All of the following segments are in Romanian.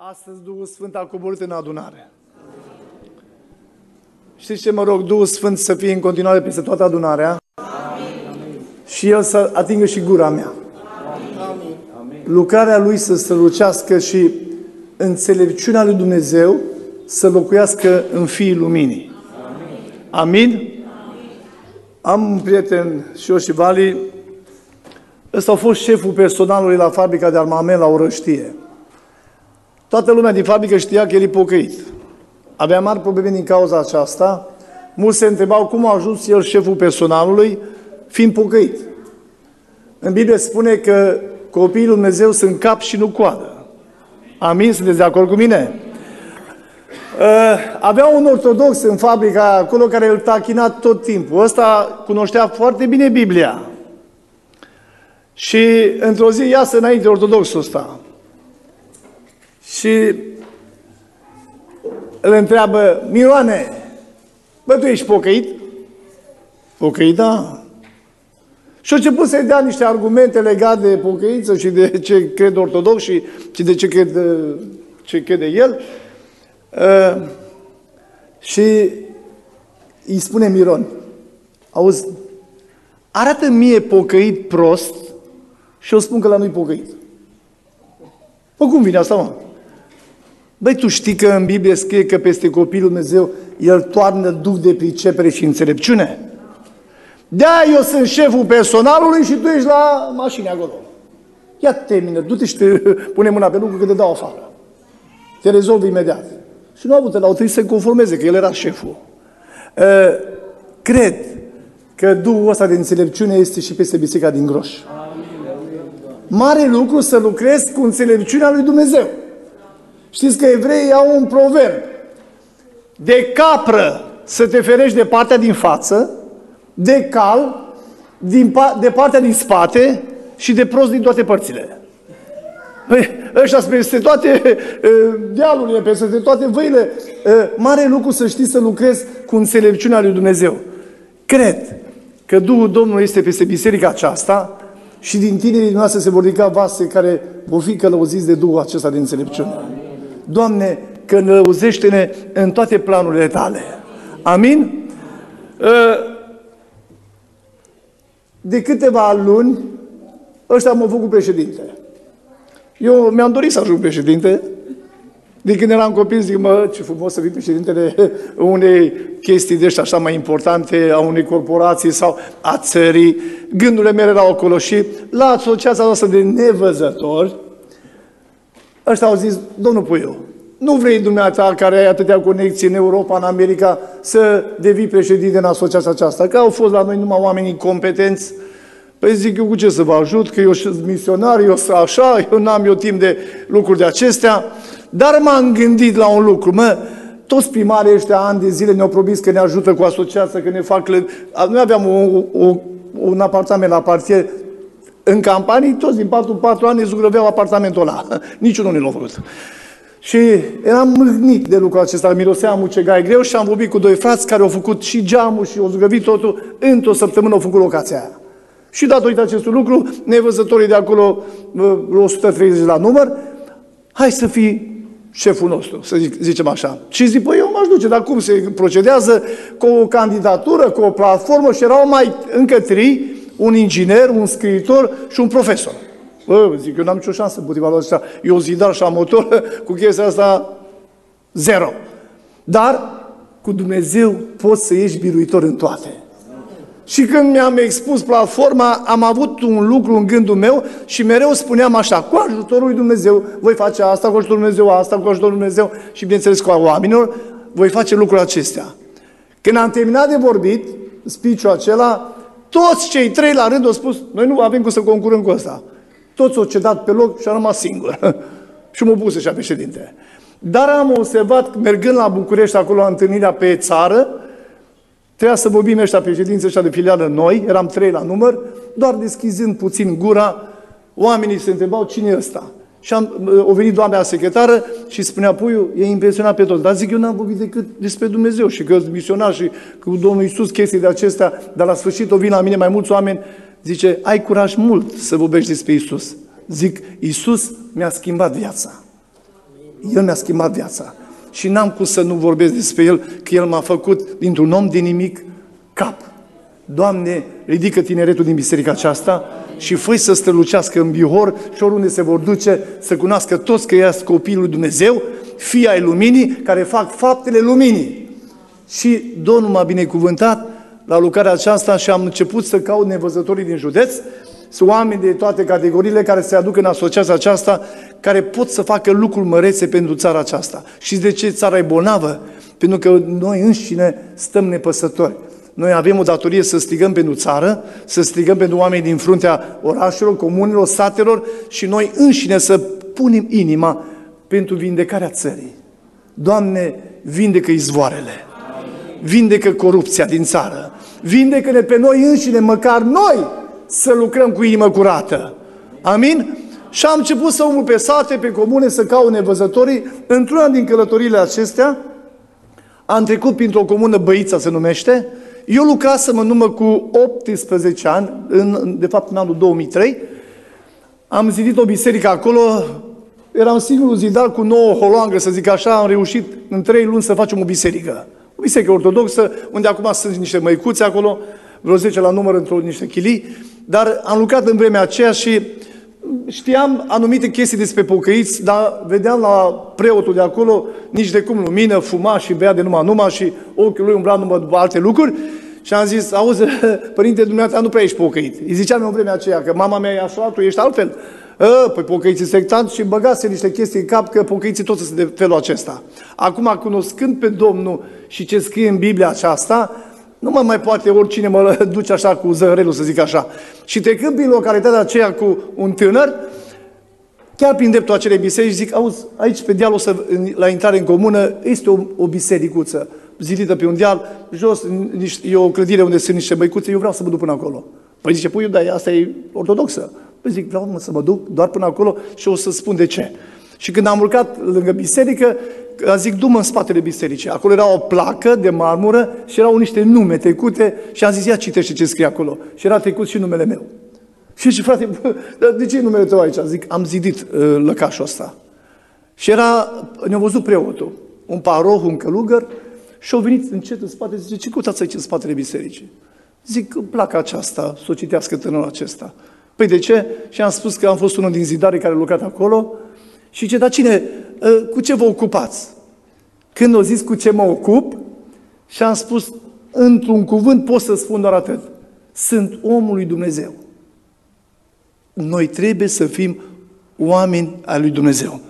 Astăzi Duhul Sfânt a coborât în adunare. Știți ce mă rog? Duhul Sfânt să fie în continuare peste toată adunarea Amin. și El să atingă și gura mea. Amin. Lucrarea Lui să strălucească și înțelepciunea Lui Dumnezeu să locuiască în fiii luminii. Amin? Amin? Am un prieten și eu și Vali, ăsta a fost șeful personalului la fabrica de armament la Orăștie. Toată lumea din fabrică știa că el e pocăit. Avea mari probleme din cauza aceasta. Mulți se întrebau cum a ajuns el șeful personalului, fiind pocăit. În Biblie spune că copiii lui Dumnezeu sunt cap și nu coadă. Amin? Sunteți de acord cu mine? Uh, avea un ortodox în fabrica acolo care îl tachina tot timpul. Ăsta cunoștea foarte bine Biblia. Și într-o zi iasă înainte ortodoxul ăsta. Și îl întreabă, Miroane, bă, tu ești pocăit? Pocăit, da. Și a început să-i dea niște argumente legate de pocăință și de ce cred ortodox și, și de ce, cred, ce crede el. Uh, și îi spune Miron, auzi, arată mie pocăit prost și o spun că la nu-i pocăit. Pă cum vine asta, mă? Băi, tu știi că în Biblie scrie că peste copilul Dumnezeu El toarnă duh de pricepere și înțelepciune? de eu sunt șeful personalului și tu ești la mașină acolo. Ia termină, du-te și te pune mâna pe lucru că te dau afară. Te rezolvi imediat. Și nu a avut, l-au trebuit să se conformeze, că el era șeful. Uh, cred că Duhul ăsta de înțelepciune este și peste biserica din Groș. Mare lucru să lucrezi cu înțelepciunea lui Dumnezeu. Știți că evreii au un proverb. De capră să te ferești de partea din față, de cal din, de partea din spate și de prost din toate părțile. Păi, ăștia peste toate uh, dealurile, peste toate văile. Uh, mare lucru să știi să lucrezi cu înțelepciunea lui Dumnezeu. Cred că Duhul Domnului este peste biserica aceasta și din tinerii noastre se vor ridica vase care vor fi călăuziți de Duhul acesta de înțelepciune. Doamne, călăuzește-ne în toate planurile Tale. Amin? Uh, de câteva luni, ăștia m-au făcut președinte. Eu mi-am dorit să ajung președinte. De când eram copil, zic, mă, ce frumos să fii președintele unei chestii de așa mai importante, a unei corporații sau a țării. Gândurile mele erau acolo și la asociația noastră de nevăzători, ăștia au zis, domnul Puiu, nu vrei dumneata care ai atâtea conexii în Europa, în America, să devii președinte în asociația aceasta. Că au fost la noi numai oameni competenți. Păi zic eu cu ce să vă ajut, că eu sunt misionar, eu sunt așa, eu n-am eu timp de lucruri de acestea. Dar m-am gândit la un lucru, mă, toți primarii ăștia ani de zile ne-au promis că ne ajută cu asociația, că ne fac... Noi aveam o, o, un apartament la partier, în campanii, toți din 4, ani zugrăveau apartamentul ăla. Niciunul nu l-a făcut. Și eram mâhnit de lucrul acesta, mirosea mucegai greu și am vorbit cu doi frați care au făcut și geamul și au zugrăvit totul. Într-o săptămână au făcut locația aia. Și datorită acestui lucru, nevăzătorii de acolo, 130 la număr, hai să fii șeful nostru, să zic, zicem așa. Și zic, păi eu m-aș duce, dar cum se procedează cu o candidatură, cu o platformă și erau mai încă trei, un inginer, un scriitor și un profesor. Bă, zic, eu n-am nicio șansă împotriva lui ăsta. Eu zidar și motor, cu chestia asta, zero. Dar cu Dumnezeu poți să ieși biruitor în toate. Și când mi-am expus platforma, am avut un lucru în gândul meu și mereu spuneam așa, cu ajutorul lui Dumnezeu, voi face asta, cu ajutorul lui Dumnezeu, asta, cu ajutorul lui Dumnezeu și bineînțeles cu oamenilor, voi face lucrul acestea. Când am terminat de vorbit, speech acela, toți cei trei la rând au spus, noi nu avem cum să concurăm cu asta. Toți au cedat pe loc și a rămas singur. și mă pus așa președinte. Dar am observat, mergând la București, acolo la întâlnirea pe țară, trebuia să vorbim ăștia președinți ăștia de filială noi, eram trei la număr, doar deschizând puțin gura, oamenii se întrebau cine e ăsta. Și am, o venit doamna secretară și spunea, puiul, e impresionat pe toți. Dar zic, eu n-am vorbit decât despre Dumnezeu și că misionar și cu Domnul Iisus chestii de acestea, dar la sfârșit o vin la mine mai mulți oameni Zice, ai curaj mult să vorbești despre Isus. Zic, Isus mi-a schimbat viața. El mi-a schimbat viața. Și n-am cum să nu vorbesc despre El, că El m-a făcut dintr-un om de nimic cap. Doamne, ridică tineretul din biserica aceasta și fă să strălucească în Bihor și oriunde se vor duce să cunoască toți că ești copilul lui Dumnezeu, fii ai luminii, care fac faptele luminii. Și Domnul m-a binecuvântat la lucrarea aceasta și am început să caut nevăzătorii din județ, sunt oameni de toate categoriile care se aduc în asociația aceasta, care pot să facă lucruri mărețe pentru țara aceasta. Și de ce țara e bolnavă? Pentru că noi înșine stăm nepăsători. Noi avem o datorie să strigăm pentru țară, să strigăm pentru oameni din fruntea orașelor, comunelor, satelor și noi înșine să punem inima pentru vindecarea țării. Doamne, vindecă izvoarele, vindecă corupția din țară, vindecă-ne pe noi înșine, măcar noi, să lucrăm cu inimă curată. Amin? Și am început să umblu pe sate, pe comune, să caut nevăzătorii. Într-una din călătorile acestea, am trecut printr-o comună, Băița se numește, eu lucrasem în urmă cu 18 ani, în, de fapt în anul 2003, am zidit o biserică acolo, eram singurul zidar cu nouă holoangă, să zic așa, am reușit în trei luni să facem o biserică. O biserică ortodoxă, unde acum sunt niște măicuțe acolo, vreo 10 la număr într-o niște chilii, dar am lucrat în vremea aceea și știam anumite chestii despre pocăiți, dar vedeam la preotul de acolo nici de cum lumină, fuma și bea de numai numai și ochiul lui umbla numai după alte lucruri. Și am zis, auzi, părinte dumneavoastră, nu prea ești pocăit. Îi ziceam în vremea aceea că mama mea e așa, tu ești altfel. A, păi pocăiții sectanți și băgase niște chestii în cap că pocăiții toți sunt de felul acesta. Acum, cunoscând pe Domnul și ce scrie în Biblia aceasta, nu mă mai poate oricine mă duce așa cu zăhărelul, să zic așa. Și trecând prin localitatea aceea cu un tânăr, chiar prin dreptul acelei biserici, zic, auzi, aici pe deal o să, la intrare în comună, este o, o bisericuță zidită pe un deal, jos e o clădire unde sunt niște băicuțe, eu vreau să mă duc până acolo. Păi zice, păi, dar asta e ortodoxă. Păi zic, vreau mă, să mă duc doar până acolo și o să spun de ce. Și când am urcat lângă biserică, zic, du în spatele bisericii. Acolo era o placă de marmură și erau niște nume trecute și am zis, ia citește ce scrie acolo. Și era trecut și numele meu. Și zice, frate, dar de ce e numele tău aici? Zic, am zidit uh, lăcașul ăsta. Și era, ne-a văzut preotul, un paroh, un călugăr, și au venit încet în spate, zice, ce căutați aici în spatele bisericii? Zic, placa aceasta, să o citească tânărul acesta. Păi de ce? Și am spus că am fost unul din zidarii care a lucrat acolo și ce, dar cine, ă, cu ce vă ocupați? Când au zis cu ce mă ocup, și am spus, într-un cuvânt pot să spun doar atât. Sunt omul lui Dumnezeu. Noi trebuie să fim oameni al lui Dumnezeu.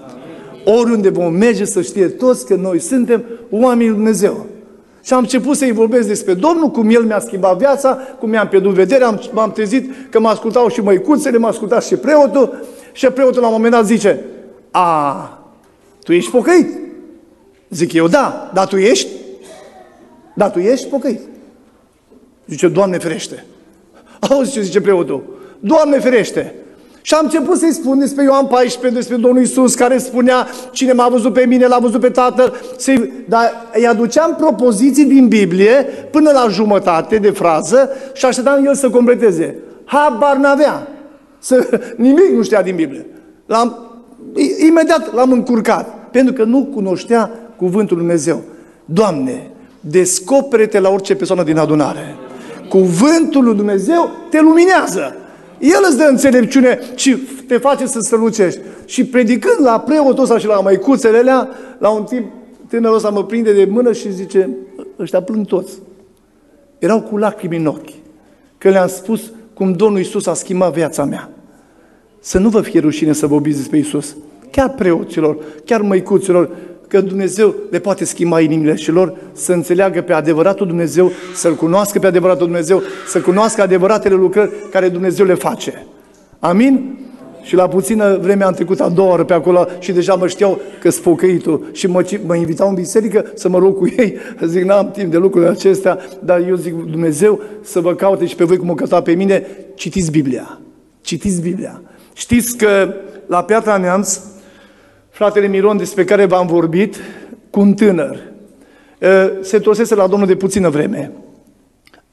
Oriunde vom merge să știe toți că noi suntem oameni lui Dumnezeu. Și am început să-i vorbesc despre Domnul, cum El mi-a schimbat viața, cum mi-am pierdut vederea, m-am trezit că mă ascultau și măicuțele, m-a ascultat și preotul și preotul la un moment dat zice, a, tu ești pocăit? Zic eu, da, dar tu ești? Da, tu ești pocăit. Zice, Doamne ferește. Auzi ce zice preotul? Doamne ferește! Și am început să-i spun despre Ioan 14, despre Domnul Isus, care spunea, cine m-a văzut pe mine, l-a văzut pe Tatăl. Dar îi aduceam propoziții din Biblie până la jumătate de frază și așteptam el să completeze. Habar n-avea. Să, nimic nu știa din Biblie. L-am, imediat l-am încurcat, pentru că nu cunoștea cuvântul Lui Dumnezeu. Doamne, descopere-te la orice persoană din adunare. Cuvântul lui Dumnezeu te luminează. El îți dă înțelepciune și te face să strălucești. Și predicând la preotul ăsta și la măicuțele alea, la un timp tânărul ăsta mă prinde de mână și zice, ăștia plâng toți. Erau cu lacrimi în ochi. Că le-am spus cum Domnul Iisus a schimbat viața mea. Să nu vă fie rușine să vorbiți despre Iisus. Chiar preoților, chiar măicuților, că Dumnezeu le poate schimba inimile și lor să înțeleagă pe adevăratul Dumnezeu, să-L cunoască pe adevăratul Dumnezeu, să cunoască adevăratele lucrări care Dumnezeu le face. Amin? Și la puțină vreme am trecut a doua oră pe acolo și deja mă știau că sunt pocăitul și mă, mă invitau în biserică să mă rog cu ei. Zic, n-am timp de lucrurile acestea, dar eu zic, Dumnezeu să vă caute și pe voi cum o căuta pe mine, citiți Biblia. Citiți Biblia. Știți că la Piatra Neamț fratele Miron despre care v-am vorbit, cu un tânăr. Se întorsese la Domnul de puțină vreme.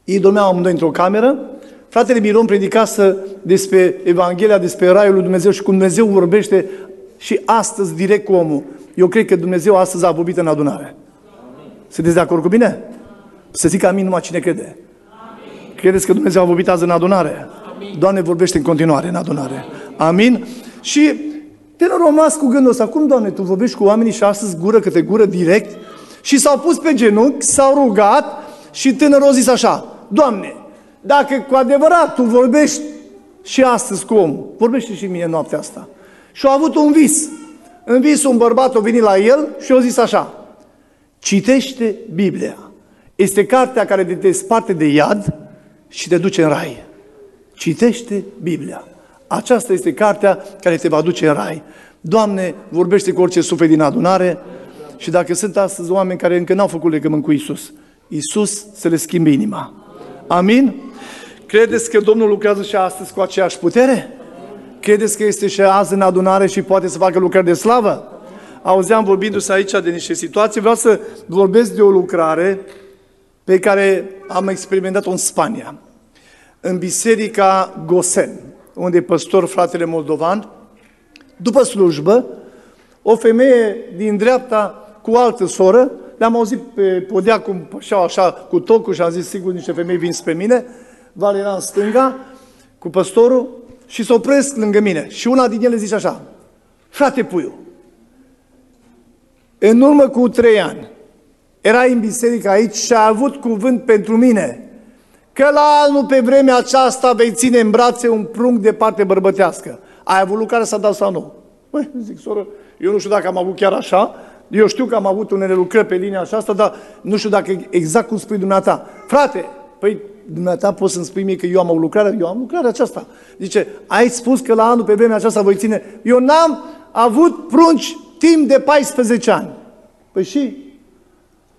Ei dormeau amândoi într-o cameră, fratele Miron predicase despre Evanghelia, despre Raiul lui Dumnezeu și cum Dumnezeu vorbește și astăzi direct cu omul. Eu cred că Dumnezeu astăzi a vorbit în adunare. Sunteți de acord cu mine? Să zic amin numai cine crede. Amin. Credeți că Dumnezeu a vorbit azi în adunare? Amin. Doamne vorbește în continuare în adunare. Amin? Și tânărul a rămas cu gândul ăsta. Cum, Doamne, Tu vorbești cu oamenii și astăzi gură câte gură direct? Și s-au pus pe genunchi, s-au rugat și tânărul a zis așa. Doamne, dacă cu adevărat Tu vorbești și astăzi cu om, vorbește și mie noaptea asta. Și a avut un vis. În vis un bărbat a venit la el și a zis așa. Citește Biblia. Este cartea care te desparte de iad și te duce în rai. Citește Biblia. Aceasta este cartea care te va duce în rai. Doamne, vorbește cu orice suflet din adunare și dacă sunt astăzi oameni care încă n-au făcut legământ cu Isus, Isus să le schimbe inima. Amin? Credeți că Domnul lucrează și astăzi cu aceeași putere? Credeți că este și azi în adunare și poate să facă lucrări de slavă? Auzeam vorbindu-se aici de niște situații, vreau să vorbesc de o lucrare pe care am experimentat-o în Spania, în biserica Gosen, unde e păstor fratele moldovan. După slujbă, o femeie din dreapta cu o altă soră, le-am auzit pe podea cum pășeau așa cu tocul și am zis, sigur, niște femei vin spre mine, Val era în stânga, cu păstorul, și se opresc lângă mine. Și una din ele zice așa, frate Puiu, în urmă cu trei ani, era în biserică aici și a avut cuvânt pentru mine că la anul pe vremea aceasta vei ține în brațe un prunc de parte bărbătească. Ai avut lucrare să dau sau nu? Păi, zic, soră, eu nu știu dacă am avut chiar așa, eu știu că am avut unele lucrări pe linia aceasta, dar nu știu dacă exact cum spui dumneata. Frate, păi dumneata poți să-mi spui mie că eu am o lucrare? Eu am lucrarea aceasta. Zice, ai spus că la anul pe vremea aceasta voi ține. Eu n-am avut prunci timp de 14 ani. Păi și?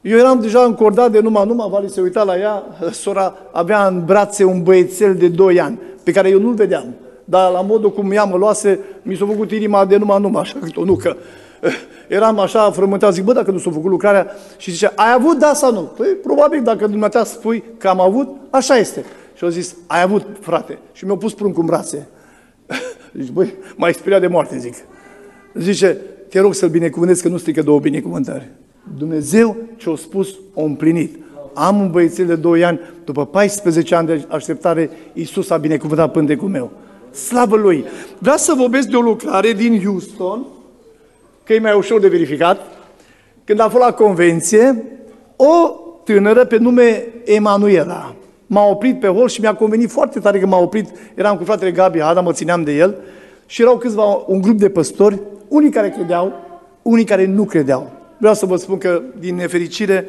Eu eram deja încordat de numai numai, Vali se uita la ea, sora avea în brațe un băiețel de 2 ani, pe care eu nu-l vedeam. Dar la modul cum ea mă luase, mi s-a făcut inima de numai numai, așa cât o nucă. Eram așa frământat, zic, bă, dacă nu s-a făcut lucrarea, și zice, ai avut da sau nu? Păi, probabil, dacă dumneata spui că am avut, așa este. Și au zis, ai avut, frate. Și mi-au pus prunc în brațe. Zice, băi, mai speriat de moarte, zic. Zice, te rog să-l binecuvântezi că nu strică două binecuvântări. Dumnezeu ce-a spus, o împlinit. Am un băiețel de 2 ani, după 14 ani de așteptare, Iisus a binecuvântat pântecul meu. Slavă Lui! Vreau să vorbesc de o lucrare din Houston, că e mai ușor de verificat. Când a fost la convenție, o tânără pe nume Emanuela m-a oprit pe hol și mi-a convenit foarte tare că m-a oprit. Eram cu fratele Gabi Ada, mă țineam de el și erau câțiva, un grup de păstori, unii care credeau, unii care nu credeau. Vreau să vă spun că, din nefericire,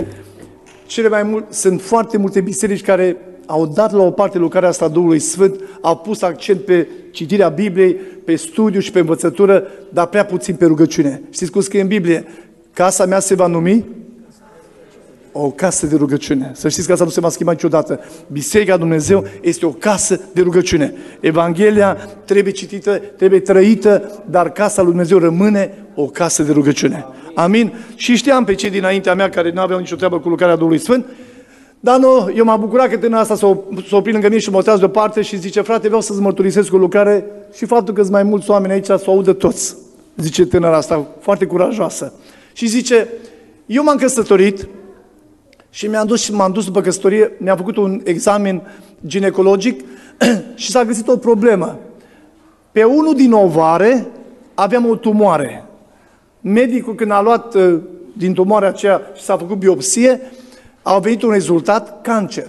cele mai mult, sunt foarte multe biserici care au dat la o parte lucrarea asta Duhului Sfânt, au pus accent pe citirea Bibliei, pe studiu și pe învățătură, dar prea puțin pe rugăciune. Știți cum scrie în Biblie? Casa mea se va numi o casă de rugăciune. Să știți că asta nu se va schimba niciodată. Biserica Dumnezeu este o casă de rugăciune. Evanghelia trebuie citită, trebuie trăită, dar casa lui Dumnezeu rămâne o casă de rugăciune. Amin? Și știam pe cei dinaintea mea care nu aveau nicio treabă cu lucrarea Duhului Sfânt, dar nu, eu m-am bucurat că tânăra asta s-o, s-o oprit lângă mine și mă de deoparte și zice, frate, vreau să-ți mărturisesc o lucrare și faptul că sunt mai mulți oameni aici să o audă toți. Zice tânăra asta, foarte curajoasă. Și zice, eu m-am căsătorit și mi-am dus și m-am dus după căsătorie, mi-a făcut un examen ginecologic și s-a găsit o problemă. Pe unul din ovare aveam o tumoare. Medicul când a luat uh, din tumoarea aceea și s-a făcut biopsie, a venit un rezultat cancer.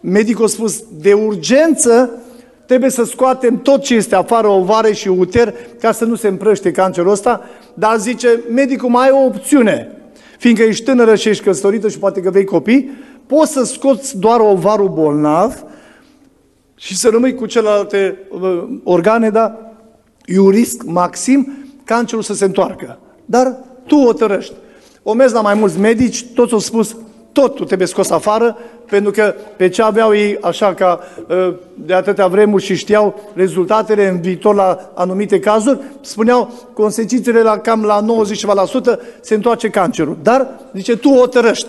Medicul a spus, de urgență trebuie să scoatem tot ce este afară, ovare și uter, ca să nu se împrăște cancerul ăsta, dar zice, medicul mai ai o opțiune. Fiindcă ești tânără și ești căsătorită și poate că vei copii, poți să scoți doar ovarul bolnav și să rămâi cu celelalte uh, organe, dar e un risc maxim cancerul să se întoarcă. Dar tu o tărăști. O mers la mai mulți medici, toți au spus, totul trebuie scos afară, pentru că pe ce aveau ei așa ca ă, de atâtea vremuri și știau rezultatele în viitor la anumite cazuri, spuneau consecințele la cam la 90 ceva la sută se întoarce cancerul. Dar, zice, tu o tărăști.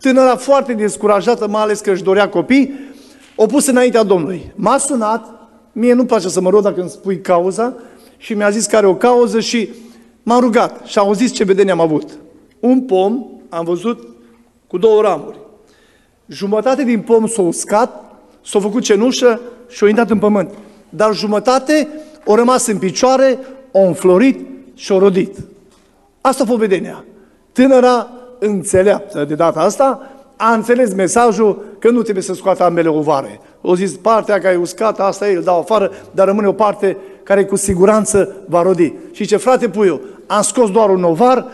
Tânăra foarte descurajată, mai ales că își dorea copii, o pus înaintea Domnului. M-a sunat, mie nu place să mă rog dacă îmi spui cauza, și mi-a zis că are o cauză și M-am rugat și au zis ce vedenie am avut. Un pom am văzut cu două ramuri. Jumătate din pom s-a uscat, s-a făcut cenușă și a intrat în pământ. Dar jumătate o rămas în picioare, o înflorit și o rodit. Asta a fost vedenia. Tânăra înțeleaptă de data asta a înțeles mesajul că nu trebuie să scoată ambele ovare. O zis, partea care e uscată, asta e, îl dau afară, dar rămâne o parte care cu siguranță va rodi. Și ce frate Puiu, am scos doar un ovar,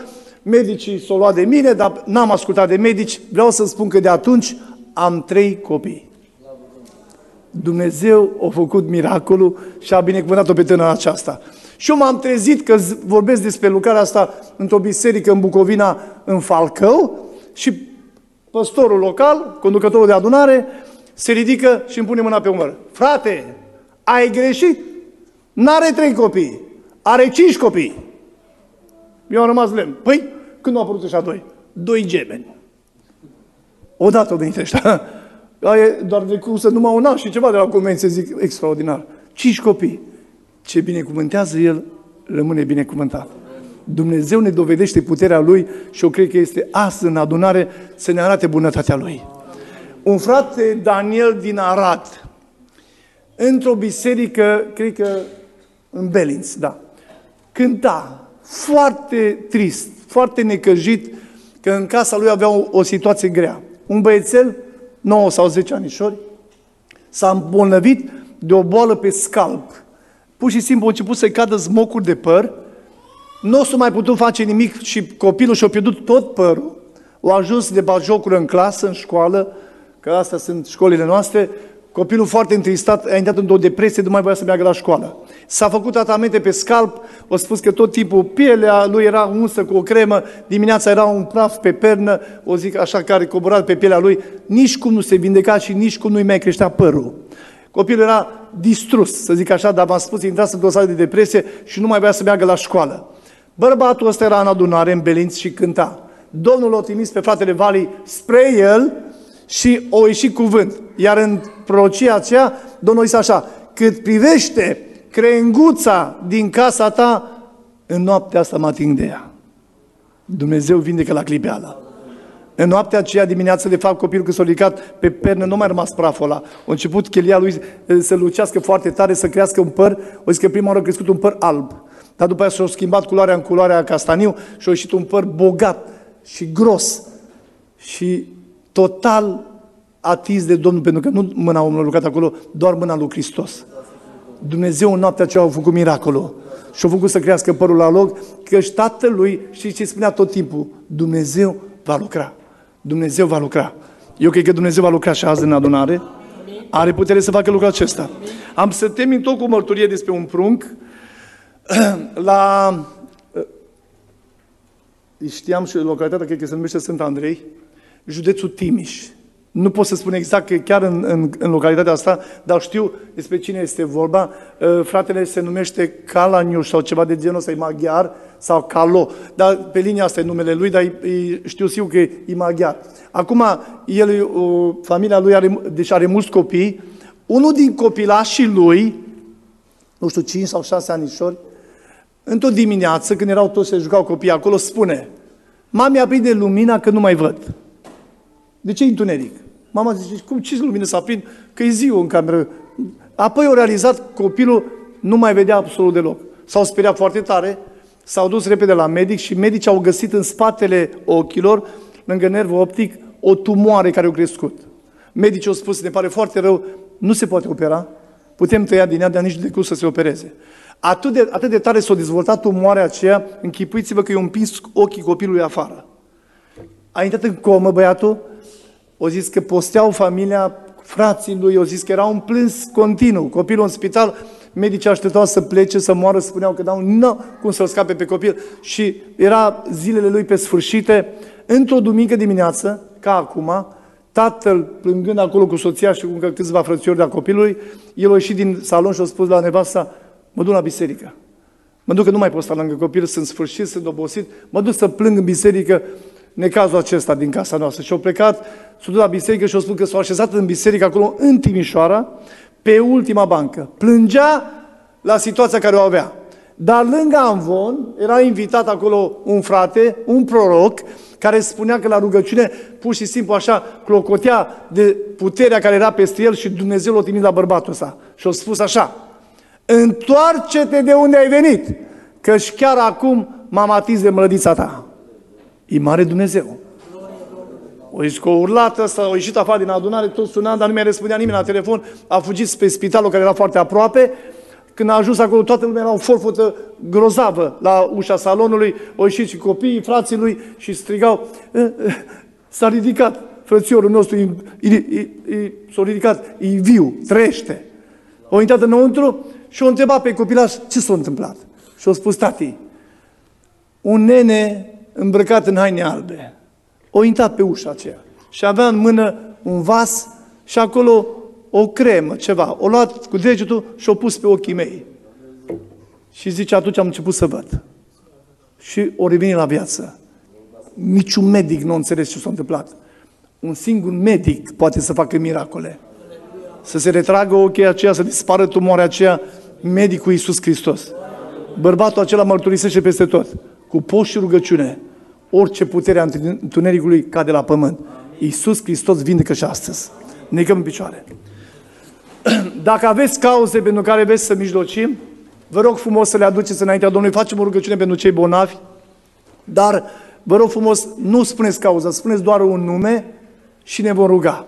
medicii s-au luat de mine, dar n-am ascultat de medici, vreau să spun că de atunci am trei copii. Dumnezeu a făcut miracolul și a binecuvântat-o pe tânăra aceasta. Și eu m-am trezit că vorbesc despre lucrarea asta într-o biserică în Bucovina, în Falcău, și păstorul local, conducătorul de adunare, se ridică și îmi pune mâna pe umăr. Frate, ai greșit? N-are trei copii, are cinci copii. Eu am rămas lemn. Păi, când au apărut ăștia doi? Doi gemeni. Odată au venit ăștia. E doar de să numai un an și ceva de la convenție, zic, extraordinar. Cinci copii. Ce binecuvântează El, rămâne binecuvântat. Dumnezeu ne dovedește puterea Lui și eu cred că este astăzi în adunare să ne arate bunătatea Lui. Un frate Daniel din Arad, într-o biserică, cred că în Belinț, da, cânta foarte trist, foarte necăjit, că în casa lui avea o, o situație grea. Un băiețel, 9 sau 10 anișori, s-a îmbolnăvit de o boală pe scalp. Pur și simplu a început să-i cadă smocuri de păr, nu o să mai putut face nimic și copilul și-a pierdut tot părul. Au ajuns de bajocură în clasă, în școală, că astea sunt școlile noastre, Copilul foarte întristat a intrat într-o depresie, nu mai voia să meargă la școală. S-a făcut tratamente pe scalp, o spus că tot timpul pielea lui era unsă cu o cremă, dimineața era un praf pe pernă, o zic așa, care coborat pe pielea lui, nici cum nu se vindeca și nici cum nu-i mai creștea părul. Copilul era distrus, să zic așa, dar v-am spus, intra într-o stare de depresie și nu mai voia să meargă la școală. Bărbatul ăsta era în adunare, în Belinț și cânta. Domnul l-a trimis pe fratele Vali spre el și o ieșit cuvânt. Iar în prorocia aceea, Domnul zis așa, cât privește crenguța din casa ta, în noaptea asta mă ating de ea. Dumnezeu vindecă la clipeală. În noaptea aceea dimineață, de fapt, copilul când s-a ridicat pe pernă, nu mai a rămas praful ăla. A început chelia lui să lucească foarte tare, să crească un păr. O zis că prima oară a crescut un păr alb. Dar după aceea s-a schimbat culoarea în culoarea castaniu și a ieșit un păr bogat și gros. Și total atins de Domnul, pentru că nu mâna omului a lucrat acolo, doar mâna lui Hristos. Dumnezeu în noaptea aceea a făcut miracolul și a făcut să crească părul la loc, că și tatălui, și ce spunea tot timpul, Dumnezeu va lucra. Dumnezeu va lucra. Eu cred că Dumnezeu va lucra și azi în adunare. Are putere să facă lucrul acesta. Am să termin tot cu o mărturie despre un prunc. La... Știam și localitatea, cred că se numește Sfânt Andrei, județul Timiș. Nu pot să spun exact că chiar în, în, în localitatea asta, dar știu despre cine este vorba. Uh, fratele se numește Calaniuș sau ceva de genul ăsta, e maghiar, sau Calo. Dar pe linia asta e numele lui, dar e, e, știu sigur că e, e maghiar. Acum, el, o, familia lui are, deci are mulți copii. Unul din copilașii lui, nu știu, 5 sau 6 anișori, într-o dimineață, când erau toți să jucau copii acolo, spune, mami aprinde lumina că nu mai văd. De ce întuneric? Mama zice, cum, ce lumină să aprind? Că e ziua în cameră. Apoi au realizat copilul nu mai vedea absolut deloc. S-au speriat foarte tare, s-au dus repede la medic și medicii au găsit în spatele ochilor, lângă nervul optic, o tumoare care a crescut. Medicii au spus, ne pare foarte rău, nu se poate opera, putem tăia din ea, dar nici de cum să se opereze. Atât de, atât de tare s-a dezvoltat tumoarea aceea, închipuiți-vă că i-a împins ochii copilului afară. A intrat în comă băiatul, o zis că posteau familia frații lui, o zis că era un plâns continuu. Copilul în spital, medicii așteptau să plece, să moară, spuneau că dau, nu, cum să-l scape pe copil. Și era zilele lui pe sfârșite. Într-o duminică dimineață, ca acum, tatăl plângând acolo cu soția și cu câțiva frățiori de-a copilului, el a ieșit din salon și a spus la nevasta, mă duc la biserică. Mă duc că nu mai pot sta lângă copil, sunt sfârșit, sunt obosit, mă duc să plâng în biserică necazul acesta din casa noastră. Și au plecat, s-au dus la biserică și au spus că s-au așezat în biserică acolo, în Timișoara, pe ultima bancă. Plângea la situația care o avea. Dar lângă Amvon era invitat acolo un frate, un proroc, care spunea că la rugăciune pur și simplu așa clocotea de puterea care era peste el și Dumnezeu l-a trimis la bărbatul ăsta. Și a spus așa, întoarce-te de unde ai venit, căci chiar acum m-am atins de mlădița ta. E mare Dumnezeu. O zis că o urlat ăsta, o ieșit afară din adunare, tot sunam, dar nu mi-a răspundea nimeni la telefon, a fugit spre spitalul care era foarte aproape, când a ajuns acolo, toată lumea era o forfotă grozavă la ușa salonului, au ieșit și copiii, frații lui și strigau, s-a ridicat frățiorul nostru, s-a ridicat, e viu, trăiește. Au intrat înăuntru și au întrebat pe copilaș ce s-a întâmplat. Și au spus, tati, un nene îmbrăcat în haine albe, o intrat pe ușa aceea și avea în mână un vas și acolo o cremă, ceva. O luat cu degetul și o pus pe ochii mei. Și zice, atunci am început să văd. Și o revenit la viață. Niciun medic nu a înțeles ce s-a întâmplat. Un singur medic poate să facă miracole. Să se retragă ochii aceia, să dispară tumoarea aceea, medicul Iisus Hristos. Bărbatul acela mărturisește peste tot. Cu post și rugăciune. Orice putere a întunericului cade la pământ. Iisus Hristos vindecă și astăzi. Ne în picioare. Dacă aveți cauze pentru care veți să mijlocim, vă rog frumos să le aduceți înaintea Domnului, facem o rugăciune pentru cei bolnavi, dar vă rog frumos, nu spuneți cauza, spuneți doar un nume și ne vom ruga.